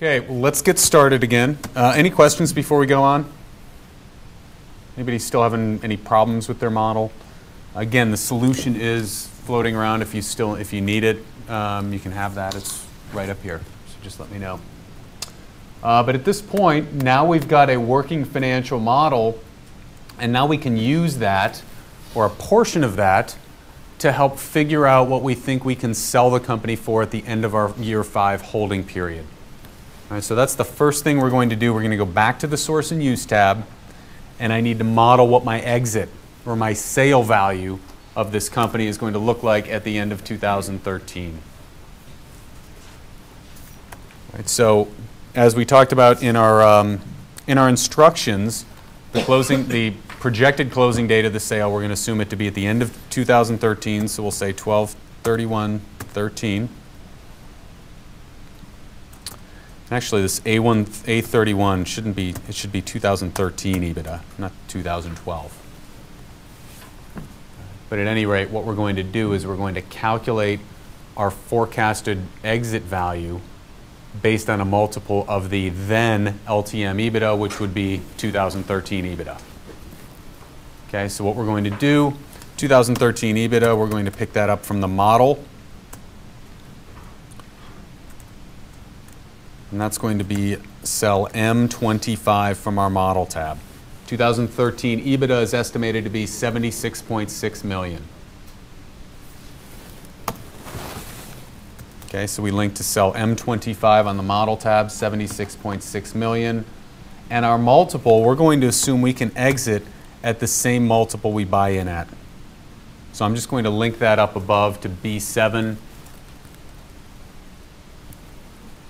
Okay, well, let's get started again. Uh, any questions before we go on? Anybody still having any problems with their model? Again, the solution is floating around. If you still, if you need it, um, you can have that. It's right up here. So just let me know. Uh, but at this point, now we've got a working financial model, and now we can use that, or a portion of that, to help figure out what we think we can sell the company for at the end of our year five holding period. All right, so that's the first thing we're going to do. We're going to go back to the source and use tab, and I need to model what my exit or my sale value of this company is going to look like at the end of 2013. Right, so as we talked about in our, um, in our instructions, the, closing, the projected closing date of the sale, we're going to assume it to be at the end of 2013, so we'll say 12 31 13. Actually, this A1, A31 shouldn't be, it should be 2013 EBITDA, not 2012. But at any rate, what we're going to do is we're going to calculate our forecasted exit value based on a multiple of the then LTM EBITDA, which would be 2013 EBITDA. Okay, so what we're going to do, 2013 EBITDA, we're going to pick that up from the model. And that's going to be cell M25 from our model tab. 2013 EBITDA is estimated to be 76.6 million. Okay, so we link to cell M25 on the model tab, 76.6 million. And our multiple, we're going to assume we can exit at the same multiple we buy in at. So I'm just going to link that up above to B7.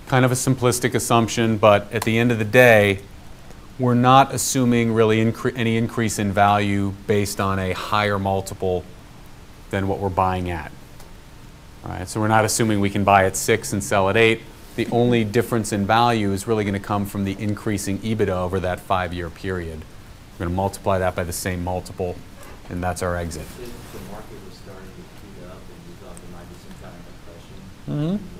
Kind of a simplistic assumption, but at the end of the day, we're not assuming really incre any increase in value based on a higher multiple than what we're buying at. All right, so we're not assuming we can buy at six and sell at eight. The only difference in value is really going to come from the increasing EBITDA over that five-year period. We're going to multiply that by the same multiple, and that's our exit. If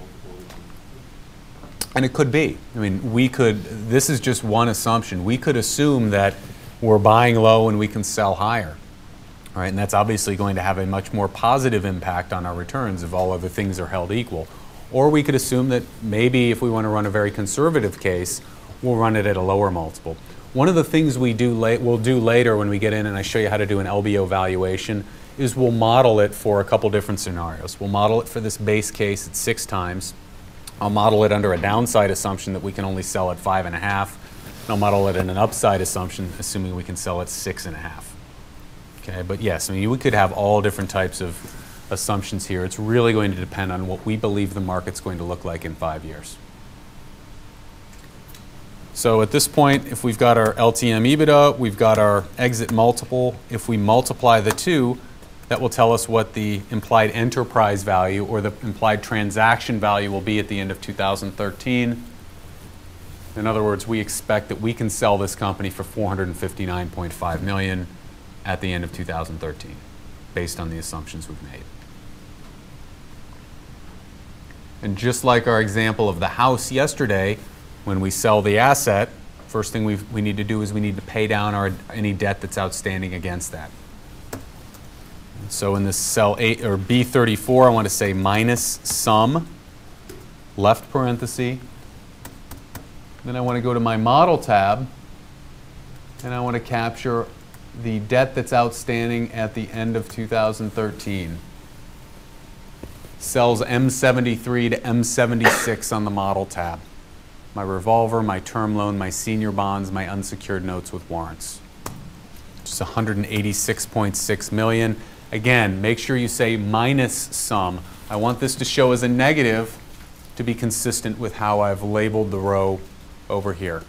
And it could be. I mean, we could, this is just one assumption. We could assume that we're buying low and we can sell higher. Right, and that's obviously going to have a much more positive impact on our returns if all other things are held equal. Or we could assume that maybe if we want to run a very conservative case, we'll run it at a lower multiple. One of the things we do we'll do later when we get in and I show you how to do an LBO valuation is we'll model it for a couple different scenarios. We'll model it for this base case at six times. I'll model it under a downside assumption that we can only sell at five and a half. And I'll model it in an upside assumption, assuming we can sell at six and a half. Okay, but yes, I mean, we could have all different types of assumptions here. It's really going to depend on what we believe the market's going to look like in five years. So at this point, if we've got our LTM EBITDA, we've got our exit multiple. If we multiply the two, that will tell us what the implied enterprise value or the implied transaction value will be at the end of 2013. In other words, we expect that we can sell this company for 459.5 million at the end of 2013 based on the assumptions we've made. And just like our example of the house yesterday, when we sell the asset, first thing we we need to do is we need to pay down our, any debt that's outstanding against that. So in this cell 8 or B34, I want to say minus sum, left parenthesis. Then I want to go to my model tab, and I want to capture the debt that's outstanding at the end of 2013. Cells M73 to M76 on the model tab. My revolver, my term loan, my senior bonds, my unsecured notes with warrants. Just 186.6 million. Again, make sure you say minus sum. I want this to show as a negative to be consistent with how I've labeled the row over here.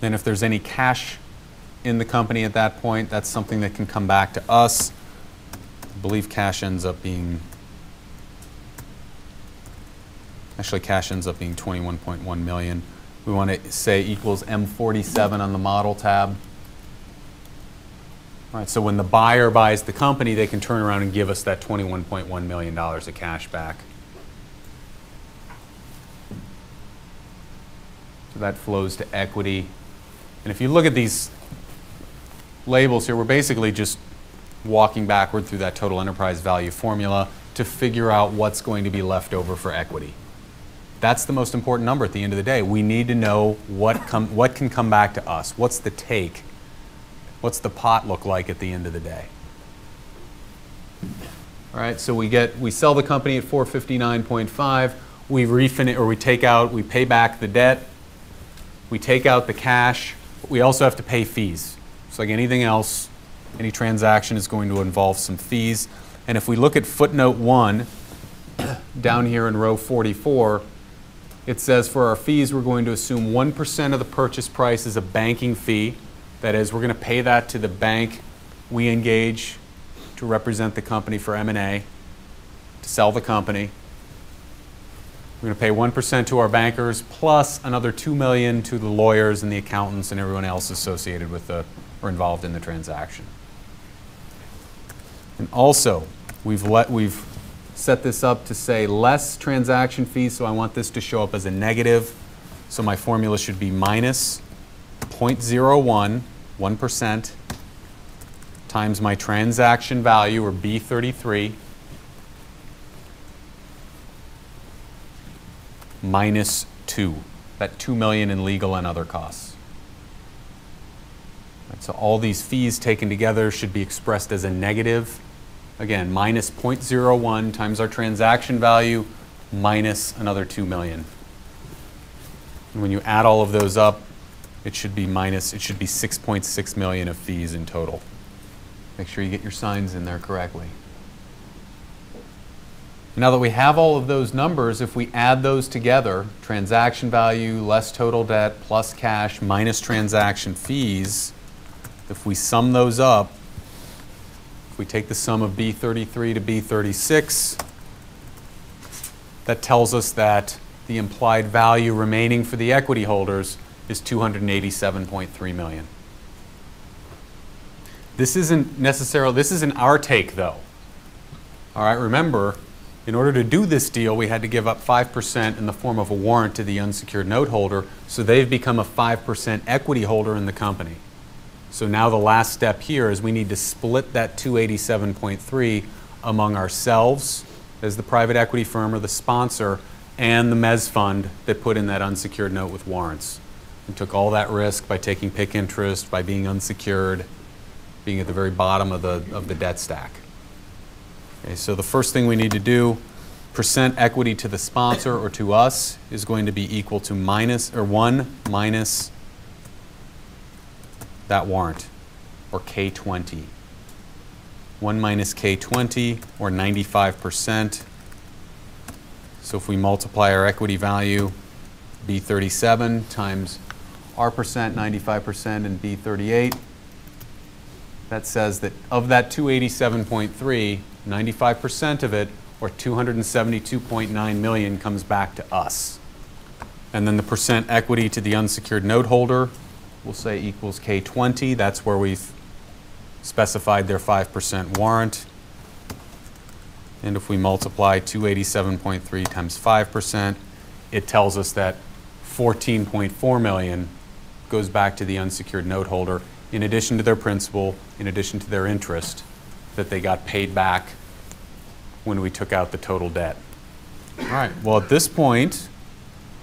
Then if there's any cash in the company at that point, that's something that can come back to us. I believe cash ends up being, actually cash ends up being 21.1 million. We want to say equals M47 on the model tab. Right, so when the buyer buys the company, they can turn around and give us that $21.1 million of cash back. So that flows to equity. And if you look at these labels here, we're basically just walking backward through that total enterprise value formula to figure out what's going to be left over for equity. That's the most important number at the end of the day. We need to know what, what can come back to us. What's the take What's the pot look like at the end of the day? All right, so we get we sell the company at 459.5. We refinance or we take out, we pay back the debt. We take out the cash. We also have to pay fees. It's like anything else. Any transaction is going to involve some fees. And if we look at footnote one, down here in row 44, it says for our fees, we're going to assume 1% of the purchase price is a banking fee. That is, we're going to pay that to the bank we engage to represent the company for M&A, to sell the company. We're going to pay 1% to our bankers plus another 2 million to the lawyers and the accountants and everyone else associated with the or involved in the transaction. And also, we've let we've set this up to say less transaction fees, so I want this to show up as a negative. So my formula should be minus 0.01, 1%, times my transaction value, or B33, minus 2. That 2 million in legal and other costs. Right, so all these fees taken together should be expressed as a negative. Again, minus 0.01 times our transaction value minus another 2 million. And when you add all of those up, it should be minus, it should be 6.6 million of fees in total. Make sure you get your signs in there correctly. Now that we have all of those numbers, if we add those together, transaction value less total debt plus cash minus transaction fees, if we sum those up, if we take the sum of B33 to B36, that tells us that the implied value remaining for the equity holders is 287.3 million. This isn't necessarily, this isn't our take though. All right, remember, in order to do this deal, we had to give up 5% in the form of a warrant to the unsecured note holder, so they've become a 5% equity holder in the company. So now the last step here is we need to split that 287.3 among ourselves as the private equity firm or the sponsor and the mez fund that put in that unsecured note with warrants. We took all that risk by taking PIK interest, by being unsecured, being at the very bottom of the, of the debt stack. Okay, so the first thing we need to do, percent equity to the sponsor or to us is going to be equal to minus, or 1 minus that warrant, or K20. 1 minus K20, or 95%. So if we multiply our equity value, B37 times R percent, 95%, and B38, that says that of that 287.3, 95% of it, or 272.9 million, comes back to us. And then the percent equity to the unsecured note holder, we'll say equals K20. That's where we've specified their 5% warrant. And if we multiply 287.3 times 5%, it tells us that 14.4 million goes back to the unsecured note holder in addition to their principal, in addition to their interest that they got paid back when we took out the total debt. All right, well, at this point,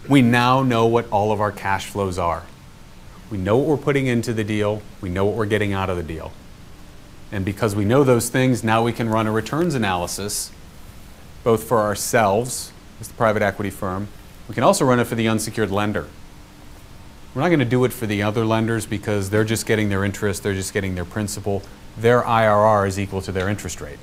we now know what all of our cash flows are. We know what we're putting into the deal, we know what we're getting out of the deal. And because we know those things, now we can run a returns analysis, both for ourselves as the private equity firm. We can also run it for the unsecured lender. We're not going to do it for the other lenders because they're just getting their interest, they're just getting their principal. Their IRR is equal to their interest rate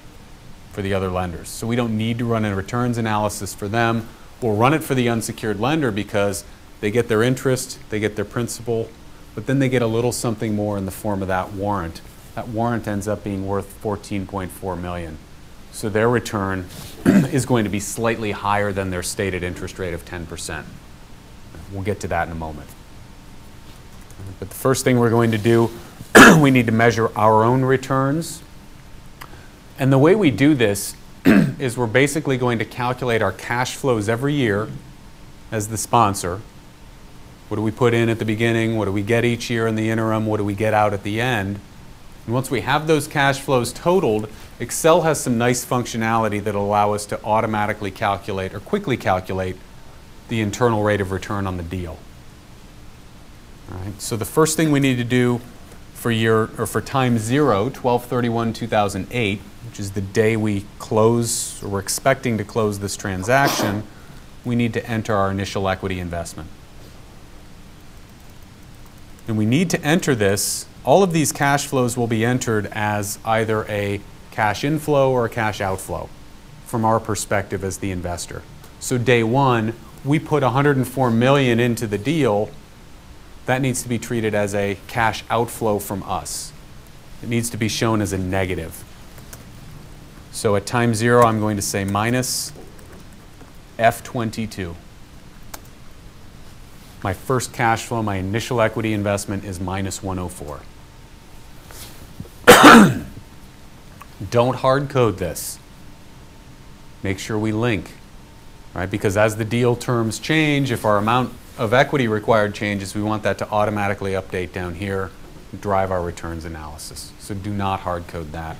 for the other lenders. So we don't need to run a returns analysis for them. We'll run it for the unsecured lender because they get their interest, they get their principal, but then they get a little something more in the form of that warrant. That warrant ends up being worth 14.4 million. So their return is going to be slightly higher than their stated interest rate of 10%. We'll get to that in a moment. But the first thing we're going to do, we need to measure our own returns. And the way we do this is we're basically going to calculate our cash flows every year as the sponsor. What do we put in at the beginning? What do we get each year in the interim? What do we get out at the end? And once we have those cash flows totaled, Excel has some nice functionality that allow us to automatically calculate or quickly calculate the internal rate of return on the deal. So the first thing we need to do for year or for time zero, 1231-2008, which is the day we close or we're expecting to close this transaction, we need to enter our initial equity investment. And we need to enter this, all of these cash flows will be entered as either a cash inflow or a cash outflow from our perspective as the investor. So day one, we put 104 million into the deal that needs to be treated as a cash outflow from us. It needs to be shown as a negative. So at time zero, I'm going to say minus F22. My first cash flow, my initial equity investment is minus 104. Don't hard code this. Make sure we link, right? Because as the deal terms change, if our amount of equity required changes, we want that to automatically update down here, drive our returns analysis. So do not hard code that.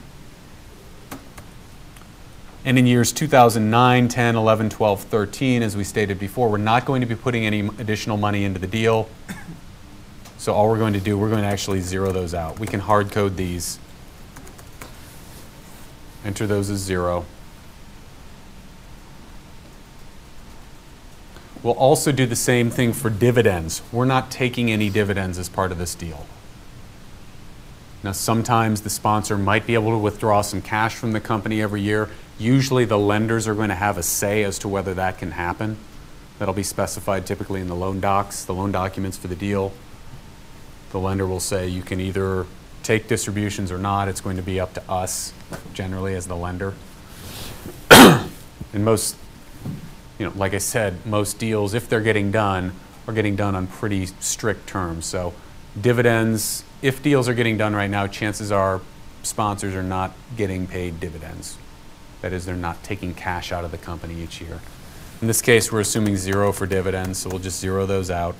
And in years 2009, 10, 11, 12, 13, as we stated before, we're not going to be putting any additional money into the deal. So all we're going to do, we're going to actually zero those out. We can hard code these. Enter those as zero. We'll also do the same thing for dividends. We're not taking any dividends as part of this deal. Now, sometimes the sponsor might be able to withdraw some cash from the company every year. Usually, the lenders are going to have a say as to whether that can happen. That'll be specified typically in the loan docs, the loan documents for the deal. The lender will say you can either take distributions or not. It's going to be up to us, generally, as the lender. and most you know, like I said, most deals, if they're getting done, are getting done on pretty strict terms. So dividends, if deals are getting done right now, chances are sponsors are not getting paid dividends. That is, they're not taking cash out of the company each year. In this case, we're assuming zero for dividends, so we'll just zero those out.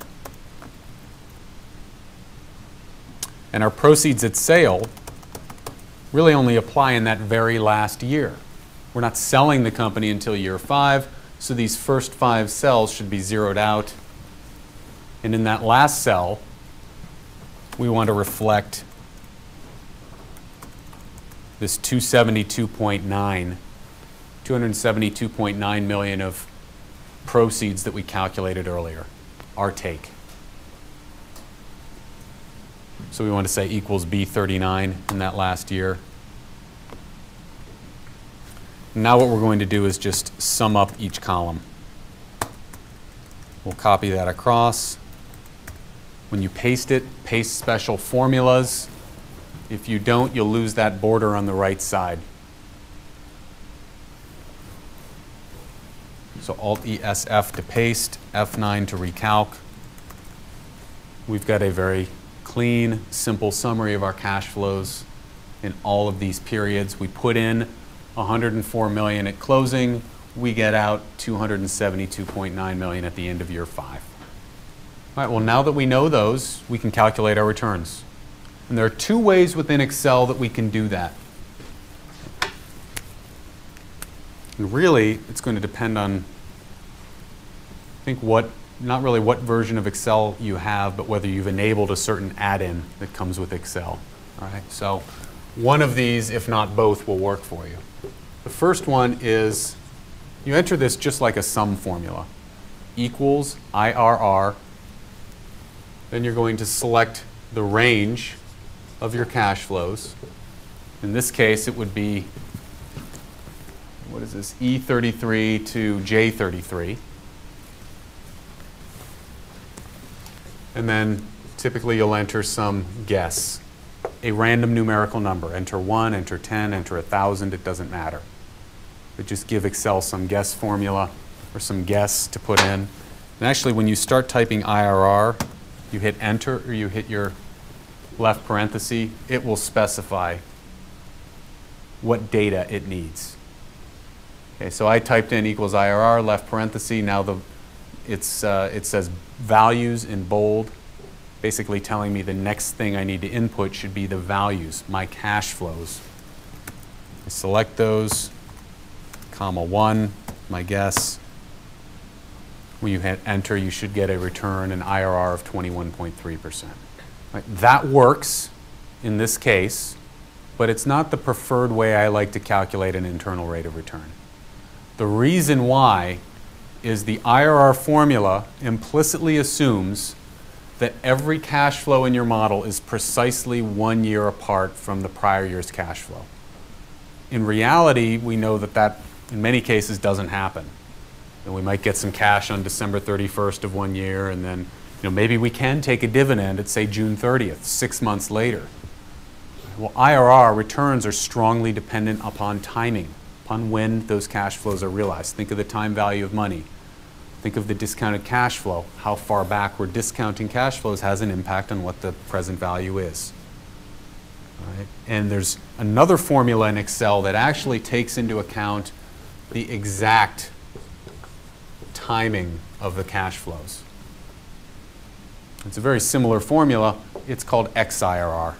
And our proceeds at sale really only apply in that very last year. We're not selling the company until year five. So these first five cells should be zeroed out. And in that last cell, we want to reflect this 272.9, 272.9 million of proceeds that we calculated earlier, our take. So we want to say equals B39 in that last year. Now what we're going to do is just sum up each column. We'll copy that across. When you paste it, paste special formulas. If you don't, you'll lose that border on the right side. So Alt ESF to paste, F9 to recalc. We've got a very clean, simple summary of our cash flows in all of these periods. We put in 104 million at closing, we get out 272.9 million at the end of year five. All right, well, now that we know those, we can calculate our returns. And there are two ways within Excel that we can do that. And really, it's going to depend on, I think, what, not really what version of Excel you have, but whether you've enabled a certain add-in that comes with Excel. All right, so one of these, if not both, will work for you. The first one is you enter this just like a sum formula. Equals IRR. Then you're going to select the range of your cash flows. In this case, it would be, what is this, E33 to J33. And then typically you'll enter some guess, a random numerical number. Enter 1, enter 10, enter 1,000, it doesn't matter but just give Excel some guess formula or some guess to put in. And actually, when you start typing IRR, you hit enter or you hit your left parenthesis, it will specify what data it needs. Okay, so I typed in equals IRR, left parenthesis. Now the it's, uh, it says values in bold, basically telling me the next thing I need to input should be the values, my cash flows. I select those, comma one, my guess. When you hit enter, you should get a return, an IRR of 21.3%. Right, That works in this case, but it's not the preferred way I like to calculate an internal rate of return. The reason why is the IRR formula implicitly assumes that every cash flow in your model is precisely one year apart from the prior year's cash flow. In reality, we know that that in many cases doesn't happen. And we might get some cash on December 31st of one year, and then you know, maybe we can take a dividend at, say, June 30th, six months later. Well, IRR returns are strongly dependent upon timing, upon when those cash flows are realized. Think of the time value of money. Think of the discounted cash flow. How far back we're discounting cash flows has an impact on what the present value is. Right? And there's another formula in Excel that actually takes into account the exact timing of the cash flows. It's a very similar formula. It's called XIRR.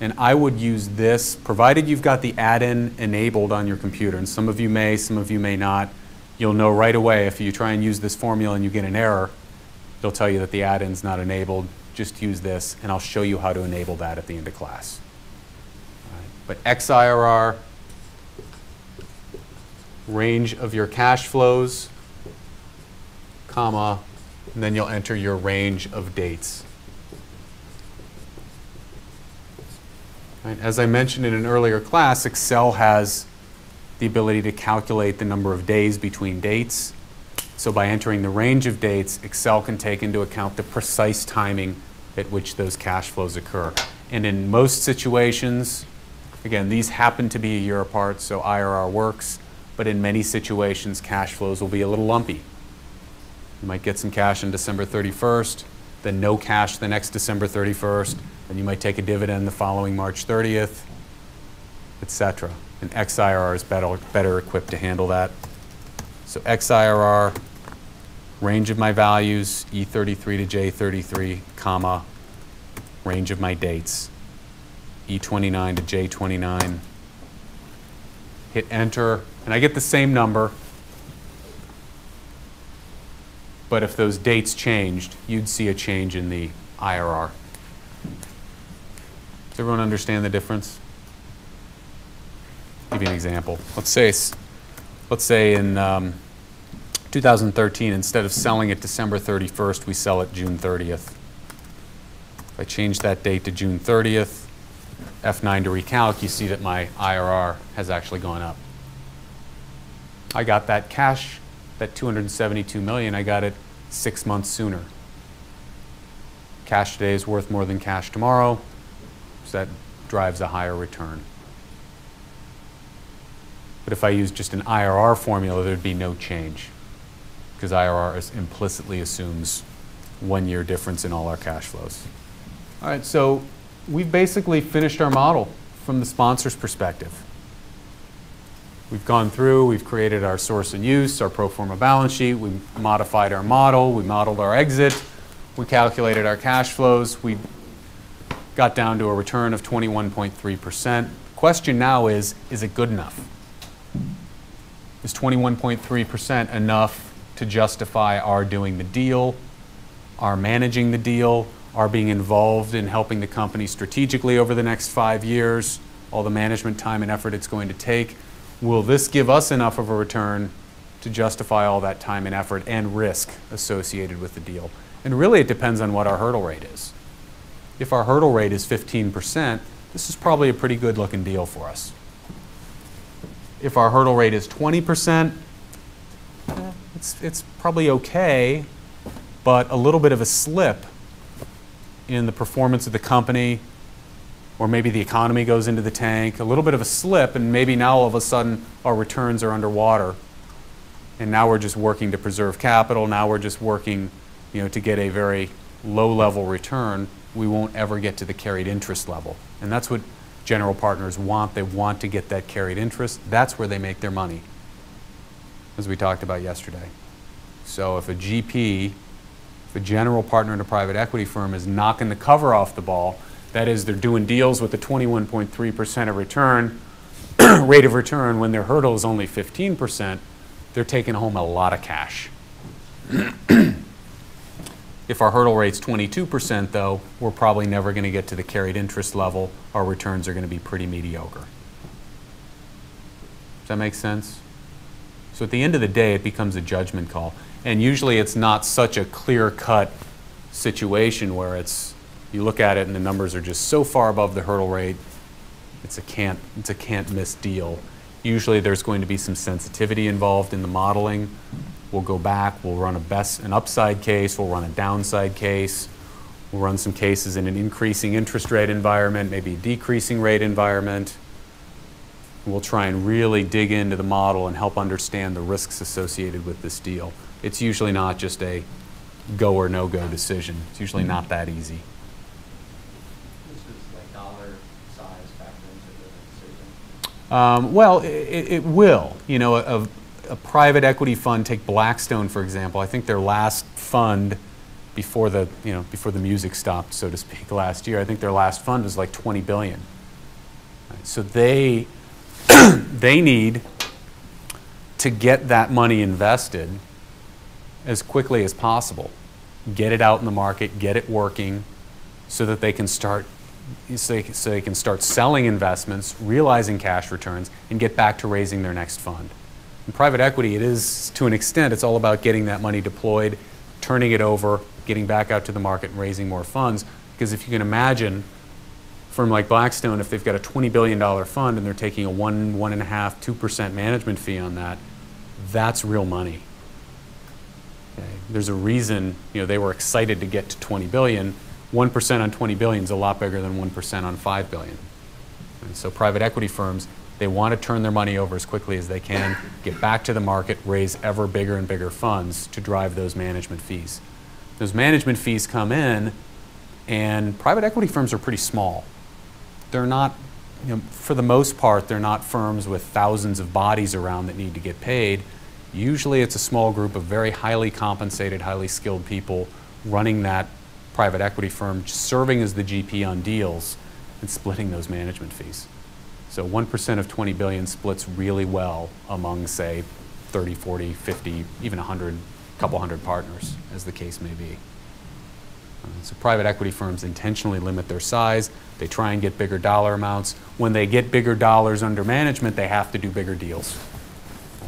And I would use this, provided you've got the add-in enabled on your computer. And some of you may, some of you may not. You'll know right away if you try and use this formula and you get an error, it'll tell you that the add-in's not enabled. Just use this, and I'll show you how to enable that at the end of class. Right. But XIRR, range of your cash flows, comma, and then you'll enter your range of dates. Right, As I mentioned in an earlier class, Excel has the ability to calculate the number of days between dates. So by entering the range of dates, Excel can take into account the precise timing at which those cash flows occur. And in most situations, again, these happen to be a year apart, so IRR works, but in many situations, cash flows will be a little lumpy. You might get some cash on December 31st, then no cash the next December 31st, then you might take a dividend the following March 30th, etc. And XIRR is better, better equipped to handle that. So XIRR, range of my values, E33 to J33, comma, range of my dates, E29 to J29. Hit enter, and I get the same number, but if those dates changed, you'd see a change in the IRR. Does everyone understand the difference? Give you an example. Let's say, let's say in um, 2013, instead of selling it December 31st, we sell it June 30th. If I change that date to June 30th, F9 to recalc, you see that my IRR has actually gone up. I got that cash, that 272 million, I got it six months sooner. Cash today is worth more than cash tomorrow, so that drives a higher return. But if I use just an IRR formula, there'd be no change because IRR is implicitly assumes one year difference in all our cash flows. All right, so we've basically finished our model from the sponsor's perspective. We've gone through, we've created our source and use, our pro forma balance sheet, we modified our model, we modeled our exit, we calculated our cash flows, we got down to a return of 21.3%. Question now is, is it good enough? Is 21.3% enough to justify our doing the deal, our managing the deal, our being involved in helping the company strategically over the next five years, all the management time and effort it's going to take? Will this give us enough of a return to justify all that time and effort and risk associated with the deal? And really, it depends on what our hurdle rate is. If our hurdle rate is 15%, this is probably a pretty good looking deal for us. If our hurdle rate is 20%, eh, it's, it's probably okay, but a little bit of a slip in the performance of the company, or maybe the economy goes into the tank, a little bit of a slip, and maybe now all of a sudden our returns are underwater. And now we're just working to preserve capital. Now we're just working, you know, to get a very low level return. We won't ever get to the carried interest level. And that's what general partners want. They want to get that carried interest. That's where they make their money, as we talked about yesterday. So if a GP, if a general partner in a private equity firm is knocking the cover off the ball, that is, they're doing deals with a 21.3% of return, rate of return, when their hurdle is only 15%, they're taking home a lot of cash. if our hurdle rate's 22%, though, we're probably never going to get to the carried interest level. Our returns are going to be pretty mediocre. Does that make sense? So at the end of the day, it becomes a judgment call. And usually it's not such a clear cut situation where it's you look at it and the numbers are just so far above the hurdle rate, it's a can't, it's a can't miss deal. Usually there's going to be some sensitivity involved in the modeling. We'll go back, we'll run a best, an upside case, we'll run a downside case, we'll run some cases in an increasing interest rate environment, maybe a decreasing rate environment. We'll try and really dig into the model and help understand the risks associated with this deal. It's usually not just a go or no go decision. It's usually not that easy. This is like dollar size factor into the decision. Um, well, it, it will. You know, a, a private equity fund, take Blackstone for example. I think their last fund, before the you know before the music stopped, so to speak, last year, I think their last fund was like 20 billion. Right, So they they need to get that money invested as quickly as possible. Get it out in the market, get it working, so that they can start so they, so they can start selling investments, realizing cash returns, and get back to raising their next fund. In private equity, it is to an extent, it's all about getting that money deployed, turning it over, getting back out to the market, and raising more funds. Because if you can imagine, a firm like Blackstone, if they've got a $20 billion fund and they're taking a one, one and a half, two percent management fee on that, that's real money. Okay. There's a reason you know they were excited to get to 20 billion. 1% on 20 billion is a lot bigger than 1% on 5 billion. And so private equity firms, they want to turn their money over as quickly as they can, get back to the market, raise ever bigger and bigger funds to drive those management fees. Those management fees come in, and private equity firms are pretty small. They're not, you know, for the most part, they're not firms with thousands of bodies around that need to get paid. Usually it's a small group of very highly compensated, highly skilled people running that private equity firm, serving as the GP on deals and splitting those management fees. So 1% of 20 billion splits really well among, say, 30, 40, 50, even 100, couple hundred partners, as the case may be. Uh, So private equity firms intentionally limit their size. They try and get bigger dollar amounts. When they get bigger dollars under management, they have to do bigger deals.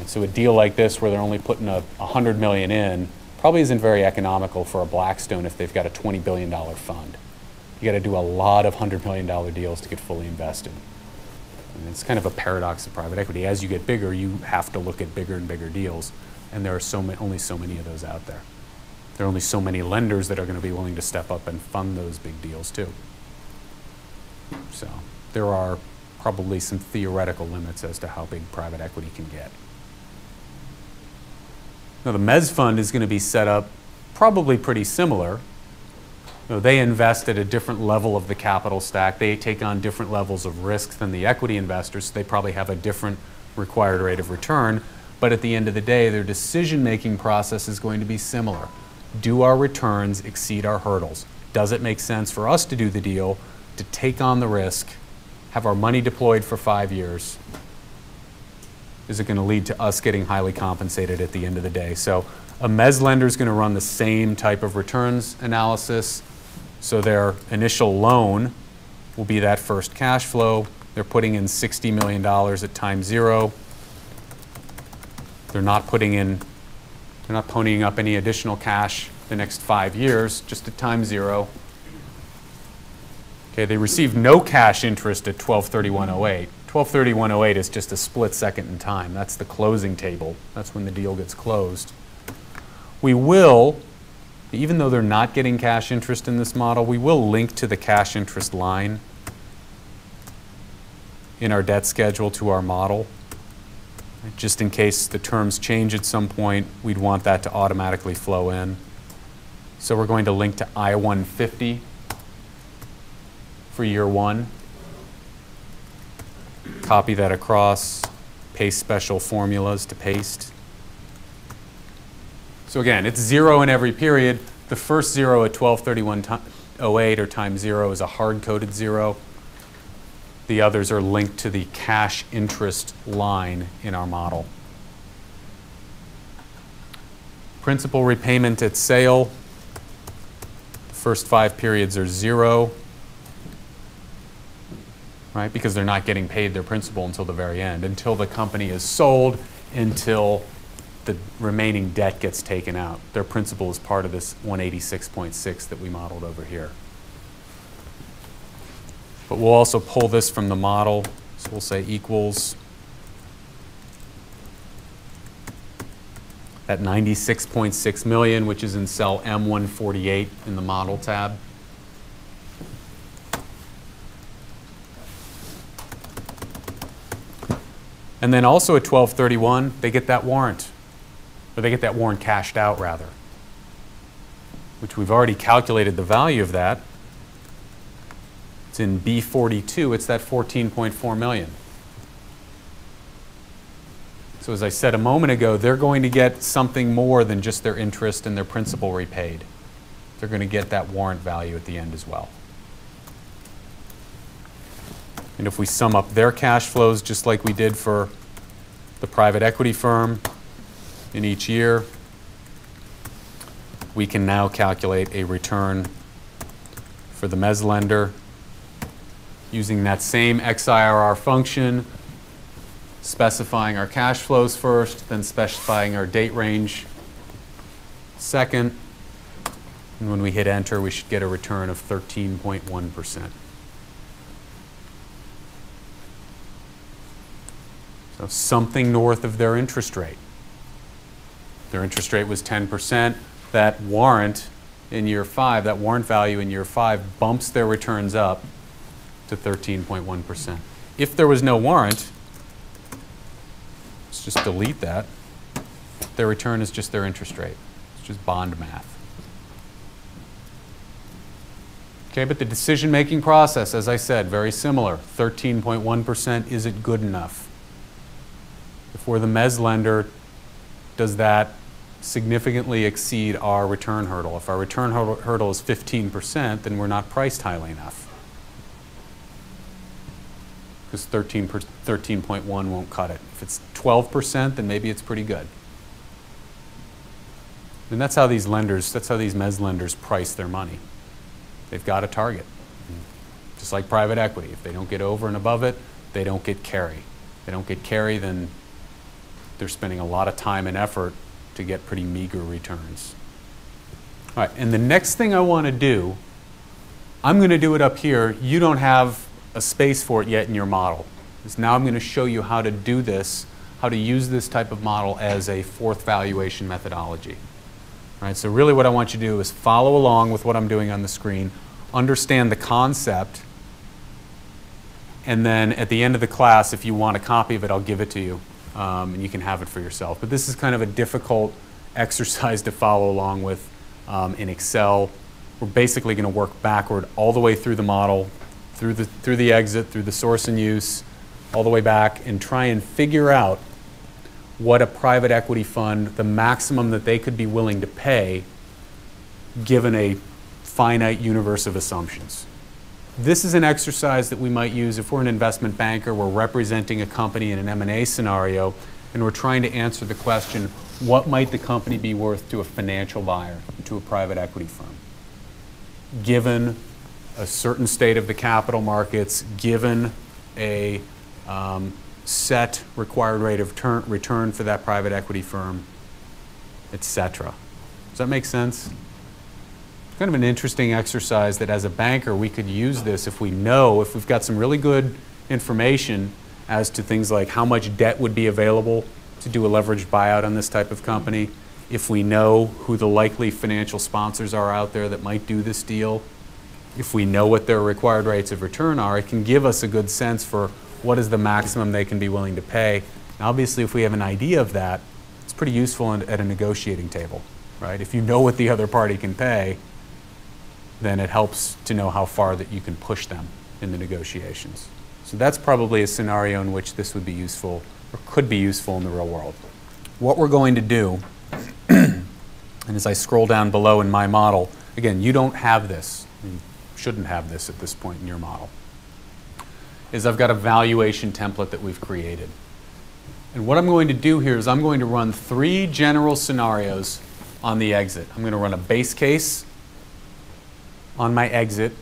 So a deal like this, where they're only putting a 100 million in, probably isn't very economical for a Blackstone if they've got a 20 billion dollar fund. You got to do a lot of 100 million dollar deals to get fully invested. And it's kind of a paradox of private equity. As you get bigger, you have to look at bigger and bigger deals, and there are so ma- only so many of those out there. There are only so many lenders that are going to be willing to step up and fund those big deals too. So there are probably some theoretical limits as to how big private equity can get. Now, the Mez fund is going to be set up probably pretty similar. You know, they invest at a different level of the capital stack. They take on different levels of risk than the equity investors. So they probably have a different required rate of return. But at the end of the day, their decision making process is going to be similar. Do our returns exceed our hurdles? Does it make sense for us to do the deal, to take on the risk, have our money deployed for five years? Is it going to lead to us getting highly compensated at the end of the day? So a mez lender is going to run the same type of returns analysis. So their initial loan will be that first cash flow. They're putting in $60 million at time zero. They're not putting in, they're not ponying up any additional cash the next five years, just at time zero. Okay, they receive no cash interest at 123108. 123108 is just a split second in time. That's the closing table. That's when the deal gets closed. We will, even though they're not getting cash interest in this model, we will link to the cash interest line in our debt schedule to our model. Just in case the terms change at some point, we'd want that to automatically flow in. So we're going to link to I-150 for year one. Copy that across, paste special formulas to paste. So again, it's zero in every period. The first zero at 1231.08 or time zero is a hard-coded zero. The others are linked to the cash interest line in our model. Principal repayment at sale. The first five periods are zero, right? Because they're not getting paid their principal until the very end, until the company is sold, until the remaining debt gets taken out. Their principal is part of this 186.6 that we modeled over here. But we'll also pull this from the model. So we'll say equals that 96.6 million, which is in cell M148 in the model tab. And then also at 1231, they get that warrant, or they get that warrant cashed out rather, which we've already calculated the value of that. It's in B42, it's that 14.4 million. So as I said a moment ago, they're going to get something more than just their interest and their principal repaid. They're going to get that warrant value at the end as well. And if we sum up their cash flows just like we did for the private equity firm in each year, we can now calculate a return for the mezz lender using that same XIRR function, specifying our cash flows first, then specifying our date range second. And when we hit enter, we should get a return of 13.1%. So something north of their interest rate. Their interest rate was 10%. That warrant in year five, that warrant value in year five bumps their returns up to 13.1%. If there was no warrant, let's just delete that. Their return is just their interest rate. It's just bond math. Okay, but the decision-making process, as I said, very similar. 13.1%, is it good enough? If we're the mezz lender, does that significantly exceed our return hurdle? If our return hurdle is 15%, then we're not priced highly enough because 13 13.1 won't cut it. If it's 12%, then maybe it's pretty good. And that's how these lenders, that's how these mezz lenders price their money. They've got a target. Just like private equity. If they don't get over and above it, they don't get carry. If they don't get carry, then they're spending a lot of time and effort to get pretty meager returns. All right, and the next thing I want to do, I'm going to do it up here. You don't have a space for it yet in your model. So now I'm going to show you how to do this, how to use this type of model as a fourth valuation methodology. All right, so really what I want you to do is follow along with what I'm doing on the screen, understand the concept, and then at the end of the class, if you want a copy of it, I'll give it to you, um, and you can have it for yourself. But this is kind of a difficult exercise to follow along with um, in Excel. We're basically going to work backward all the way through the model, through the, through the exit, through the source and use, all the way back, and try and figure out what a private equity fund, the maximum that they could be willing to pay given a finite universe of assumptions. This is an exercise that we might use if we're an investment banker, we're representing a company in an M&A scenario, and we're trying to answer the question, what might the company be worth to a financial buyer, to a private equity firm, given a certain state of the capital markets given a um, set required rate of turn, return for that private equity firm, etc. Does that make sense? Kind of an interesting exercise that as a banker we could use this if we know, if we've got some really good information as to things like how much debt would be available to do a leveraged buyout on this type of company, if we know who the likely financial sponsors are out there that might do this deal, if we know what their required rates of return are, it can give us a good sense for what is the maximum they can be willing to pay. And obviously, if we have an idea of that, it's pretty useful at a negotiating table, right? If you know what the other party can pay, then it helps to know how far that you can push them in the negotiations. So that's probably a scenario in which this would be useful or could be useful in the real world. What we're going to do And as I scroll down below in my model, again, you don't have this. You shouldn't have this at this point in your model. Is I've got a valuation template that we've created. And what I'm going to do here is I'm going to run three general scenarios on the exit. I'm going to run a base case on my exit,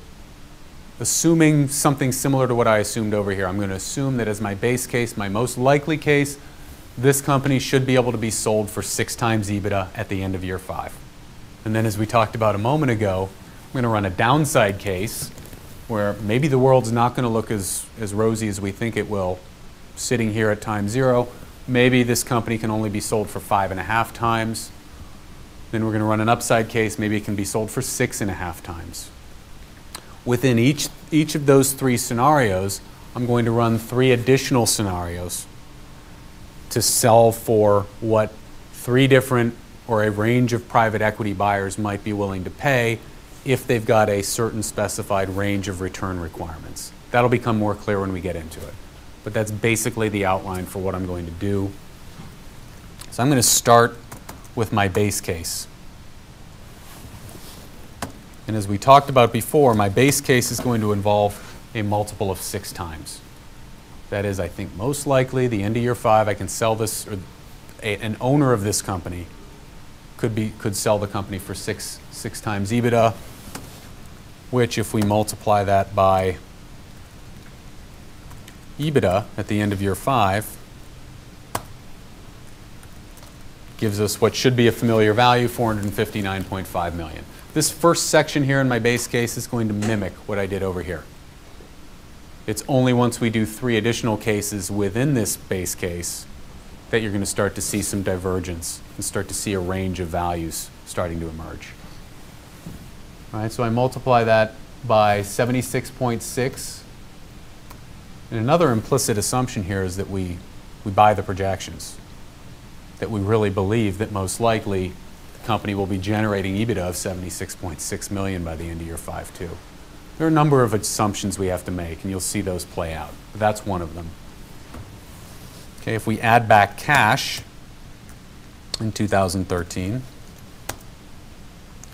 assuming something similar to what I assumed over here. I'm going to assume that as my base case, my most likely case, this company should be able to be sold for six times EBITDA at the end of year five. And then, as we talked about a moment ago, I'm going to run a downside case where maybe the world's not going to look as, as rosy as we think it will sitting here at time zero. Maybe this company can only be sold for five and a half times. Then we're going to run an upside case. Maybe it can be sold for six and a half times. Within each, each of those three scenarios, I'm going to run three additional scenarios to sell for what three different or a range of private equity buyers might be willing to pay if they've got a certain specified range of return requirements. That'll become more clear when we get into it. But that's basically the outline for what I'm going to do. So I'm going to start with my base case. And as we talked about before, my base case is going to involve a multiple of six times. That is, I think most likely the end of year five, I can sell this, or a, an owner of this company could be could sell the company for six six times EBITDA, which if we multiply that by EBITDA at the end of year five, gives us what should be a familiar value, 459.5 million. This first section here in my base case is going to mimic what I did over here. It's only once we do three additional cases within this base case that you're going to start to see some divergence and start to see a range of values starting to emerge. All right, so I multiply that by 76.6. And another implicit assumption here is that we, we buy the projections, that we really believe that most likely the company will be generating EBITDA of 76.6 million by the end of year five, too. There are a number of assumptions we have to make, and you'll see those play out. That's one of them. Okay, if we add back cash in 2013,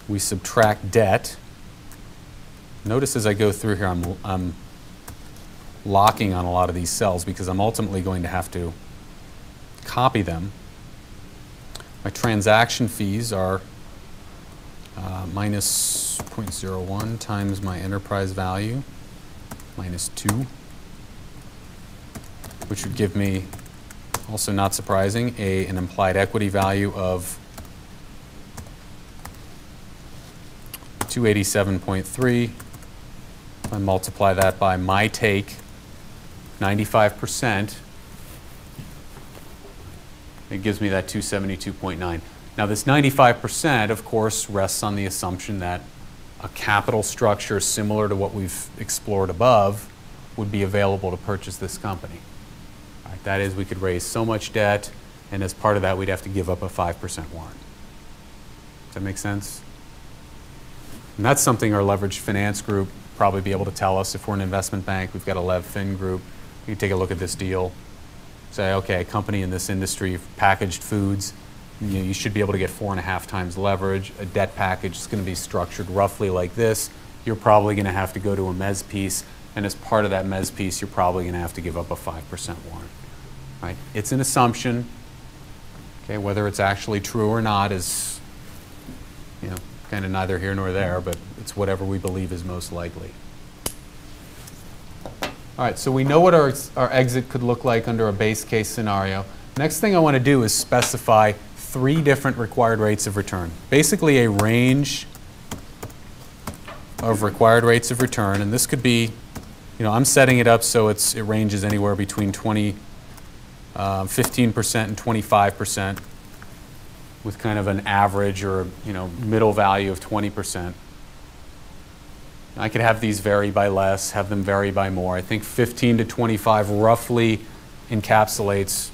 we subtract debt. Notice as I go through here, I'm, I'm locking on a lot of these cells because I'm ultimately going to have to copy them. My transaction fees are uh, minus 0.01 times my enterprise value minus 2, which would give me, also not surprising, a, an implied equity value of 287.3. I multiply that by my take, 95%, it gives me that 272.9. Now, this 95%, of course, rests on the assumption that a capital structure similar to what we've explored above would be available to purchase this company. Right, that is, we could raise so much debt, and as part of that, we'd have to give up a 5% warrant. Does that make sense? And that's something our leveraged finance group probably be able to tell us if we're an investment bank. We've got a Lev Fin group. You take a look at this deal. Say, okay, a company in this industry, packaged foods, you, know, you should be able to get four and a half times leverage. A debt package is going to be structured roughly like this. You're probably going to have to go to a mez piece, and as part of that mez piece, you're probably going to have to give up a 5% warrant. Right? It's an assumption. Okay, whether it's actually true or not is, you know, kind of neither here nor there, but it's whatever we believe is most likely. All right, so we know what our, our exit could look like under a base case scenario. Next thing I want to do is specify three different required rates of return. Basically a range of required rates of return, and this could be, you know, I'm setting it up so it's, it ranges anywhere between 20, uh, 15% and 25% with kind of an average or, you know, middle value of 20%. I could have these vary by less, have them vary by more. I think 15 to 25 roughly encapsulates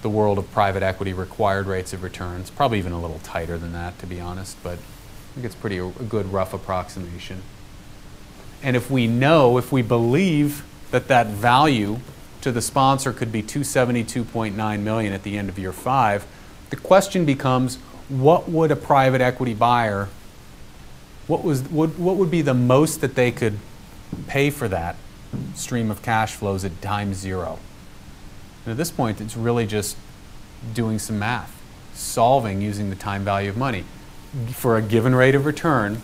the world of private equity required rates of returns. Probably even a little tighter than that, to be honest, but I think it's pretty a good rough approximation. And if we know, if we believe that that value to the sponsor could be 272.9 million at the end of year five, the question becomes, what would a private equity buyer, what, was, what, what would be the most that they could pay for that stream of cash flows at time zero? And at this point, it's really just doing some math, solving using the time value of money. For a given rate of return,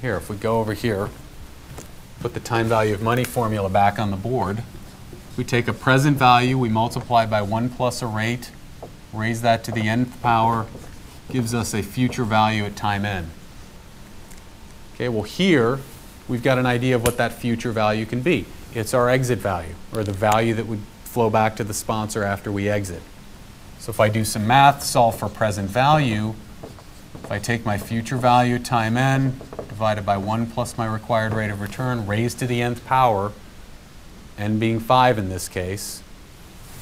here, if we go over here, put the time value of money formula back on the board, we take a present value, we multiply by 1 plus a rate, raise that to the nth power, gives us a future value at time n. Okay, well here, we've got an idea of what that future value can be. It's our exit value, or the value that would flow back to the sponsor after we exit. So if I do some math, solve for present value, if I take my future value time n, divided by 1 plus my required rate of return, raised to the nth power, n being 5 in this case,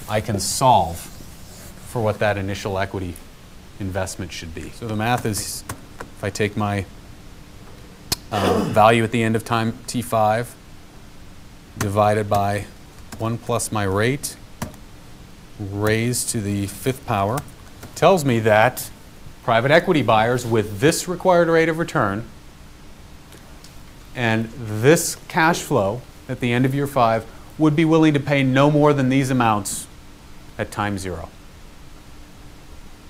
I can solve for what that initial equity investment should be. So the math is, if I take my uh, value at the end of time t5 divided by 1 plus my rate raised to the fifth power, tells me that private equity buyers with this required rate of return and this cash flow at the end of year five would be willing to pay no more than these amounts at time zero.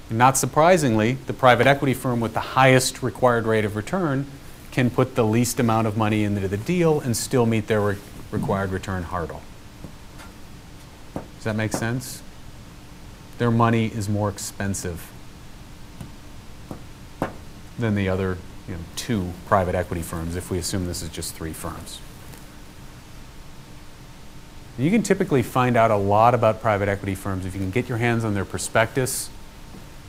And not surprisingly, the private equity firm with the highest required rate of return can put the least amount of money into the deal and still meet their re required return hurdle. Does that make sense? Their money is more expensive than the other you know, two private equity firms if we assume this is just three firms. You can typically find out a lot about private equity firms if you can get your hands on their prospectus,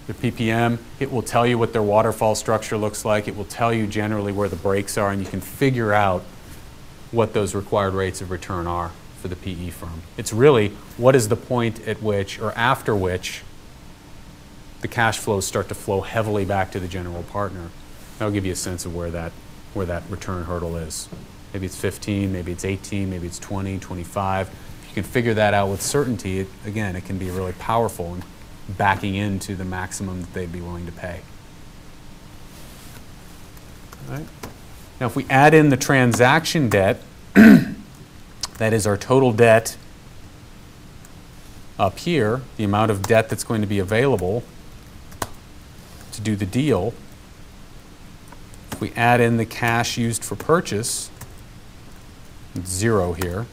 their PPM. It will tell you what their waterfall structure looks like. It will tell you generally where the breaks are, and you can figure out what those required rates of return are for the PE firm. It's really what is the point at which or after which the cash flows start to flow heavily back to the general partner. That'll give you a sense of where that, where that return hurdle is. Maybe it's 15, maybe it's 18, maybe it's 20, 25. If you can figure that out with certainty, it, again, it can be really powerful backing into the maximum that they'd be willing to pay. All right. Now, if we add in the transaction debt, that is our total debt up here, the amount of debt that's going to be available to do the deal. If we add in the cash used for purchase, zero here.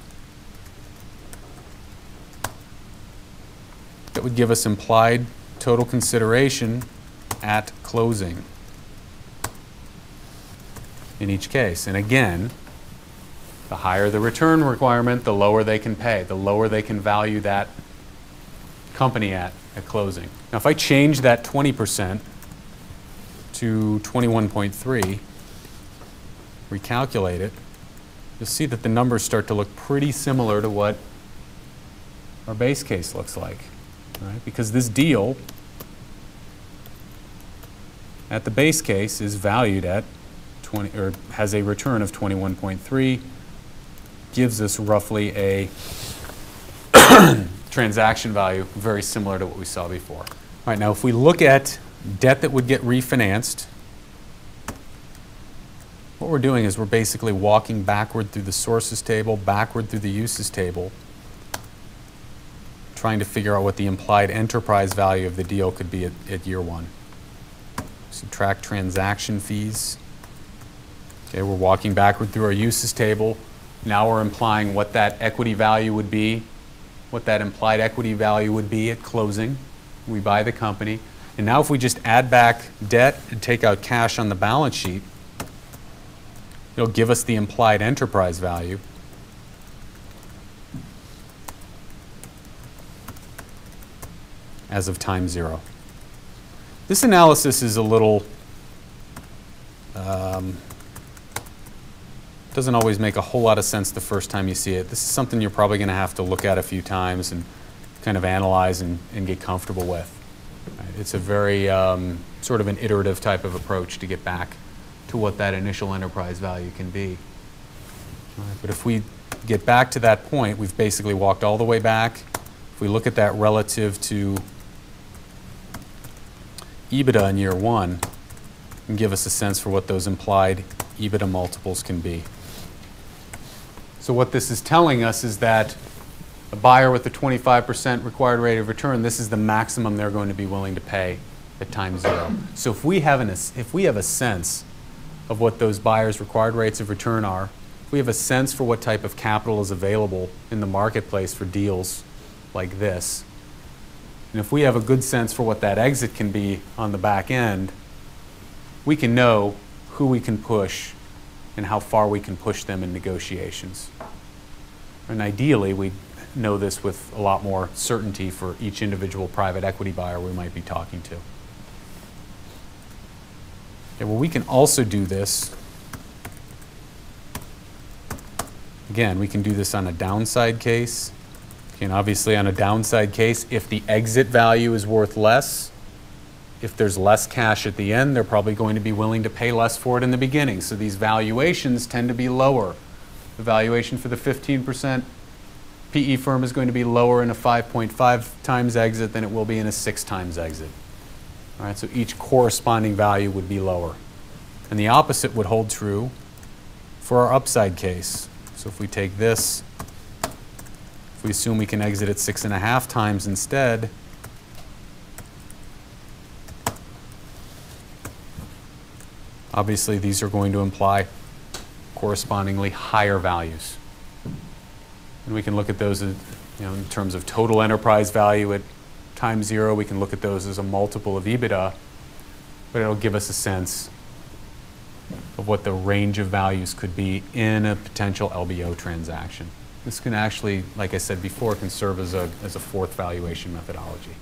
That would give us implied total consideration at closing in each case. And again, the higher the return requirement, the lower they can pay, the lower they can value that company at at closing. Now, if I change that 20% to 21.3, recalculate it, you'll see that the numbers start to look pretty similar to what our base case looks like. Right? Because this deal at the base case is valued at 20 or has a return of 21.3 gives us roughly a transaction value very similar to what we saw before. All right, now if we look at debt that would get refinanced, what we're doing is we're basically walking backward through the sources table, backward through the uses table, trying to figure out what the implied enterprise value of the deal could be at, at year one. Subtract transaction fees. Okay, we're walking backward through our uses table. Now we're implying what that equity value would be, what that implied equity value would be at closing. We buy the company. And now if we just add back debt and take out cash on the balance sheet, it'll give us the implied enterprise value. As of time zero. This analysis is a little, um, doesn't always make a whole lot of sense the first time you see it. This is something you're probably going to have to look at a few times and kind of analyze and, and get comfortable with. Right? It's a very um, sort of an iterative type of approach to get back to what that initial enterprise value can be. Right, but if we get back to that point, we've basically walked all the way back. If we look at that relative to EBITDA in year one and give us a sense for what those implied EBITDA multiples can be. So what this is telling us is that a buyer with a 25% required rate of return, this is the maximum they're going to be willing to pay at time zero. So if we have an, if we have a sense of what those buyers' required rates of return are, we have a sense for what type of capital is available in the marketplace for deals like this, and if we have a good sense for what that exit can be on the back end, we can know who we can push and how far we can push them in negotiations. And ideally, we know this with a lot more certainty for each individual private equity buyer we might be talking to. Okay, well, we can also do this. Again, we can do this on a downside case. And obviously, on a downside case, if the exit value is worth less, if there's less cash at the end, they're probably going to be willing to pay less for it in the beginning. So these valuations tend to be lower. The valuation for the 15% PE firm is going to be lower in a 5.5 times exit than it will be in a 6 times exit. All right, so each corresponding value would be lower. And the opposite would hold true for our upside case. So if we take this, if we assume we can exit at 6.5 times instead, obviously these are going to imply correspondingly higher values. And we can look at those as, you know, in terms of total enterprise value at time zero. We can look at those as a multiple of EBITDA, but it'll give us a sense of what the range of values could be in a potential LBO transaction. This can actually, like I said before, can serve as a, as a fourth valuation methodology.